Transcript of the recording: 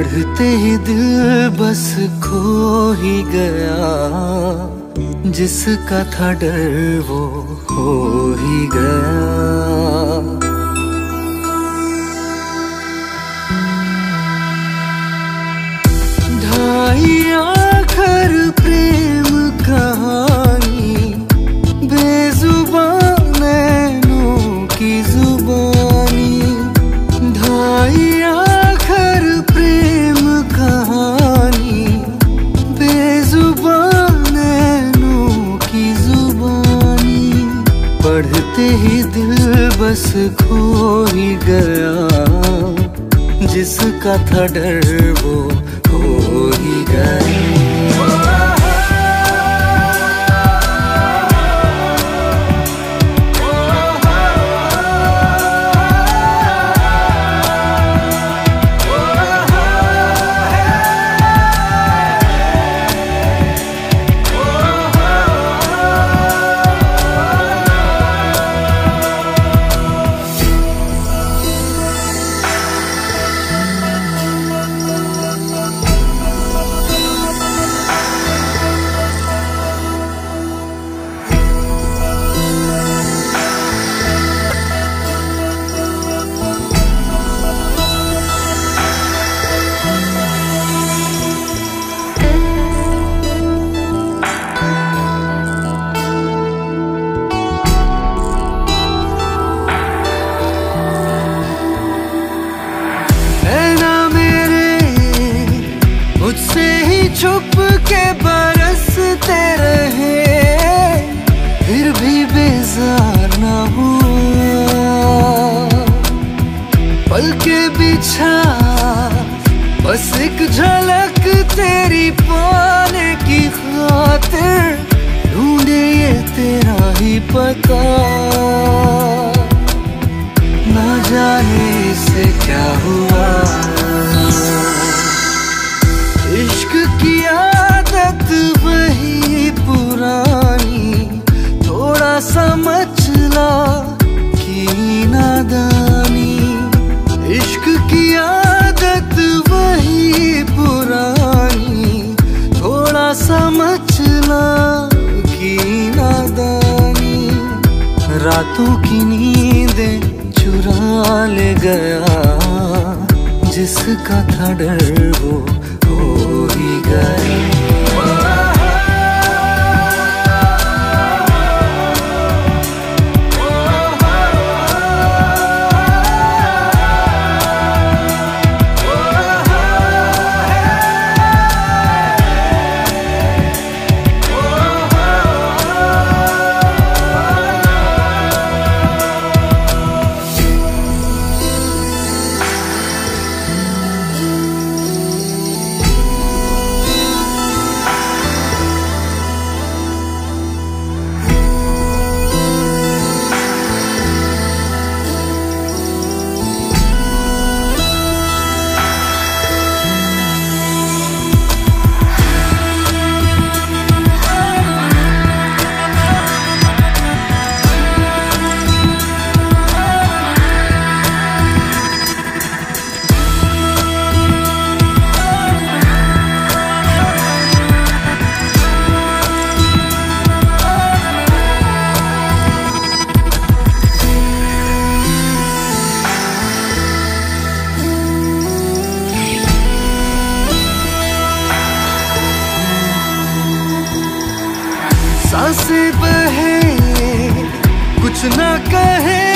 पढ़ते ही दिल बस खो ही गया। जिसका था डर वो हो ही गया। पढ़ते ही दिल बस खो ही गया। जिसका था डर वो खो ही गया। के बरसते रहे, फिर भी बेजार न हुआ। पल के बिछा, बस एक झलक तेरी पाने की खातिर। रातों की नींद चुरा ले गया। जिसका था डर वो हो ही साँसें बहे कुछ ना कहे।